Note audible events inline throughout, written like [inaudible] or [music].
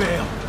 fail.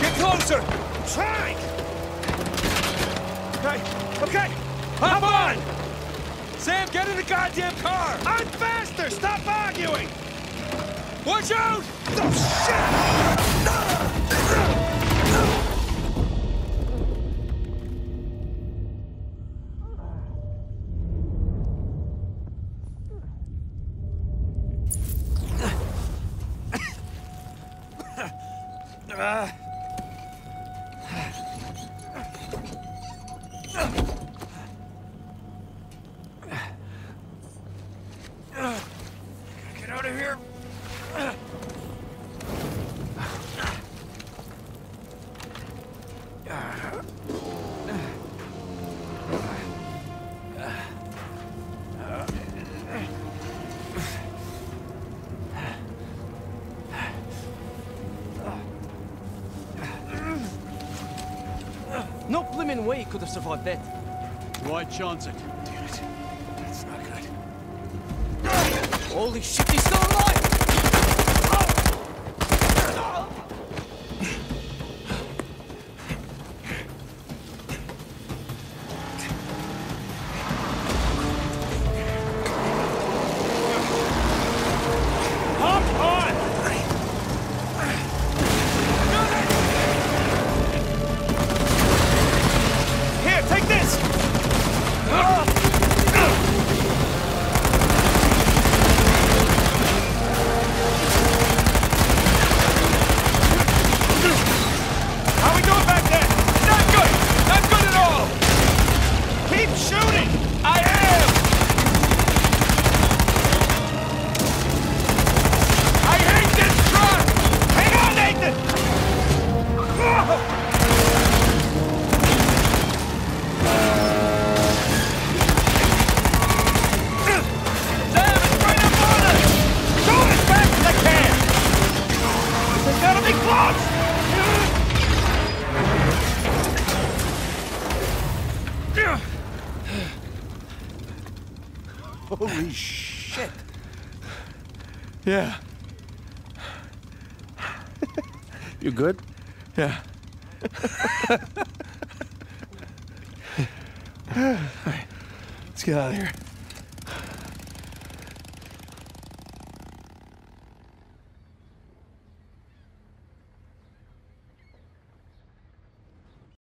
Get closer! Trying! Okay, okay! Hop on! Sam, get in the goddamn car! I'm faster! Stop arguing! Watch out! Oh, shit! Get No blimmin' way could have survived that. Why chance it? Damn it. That's not good. Holy shit, he's still alive! Holy shit. Yeah. You good? Yeah. [laughs] Let's get out of here.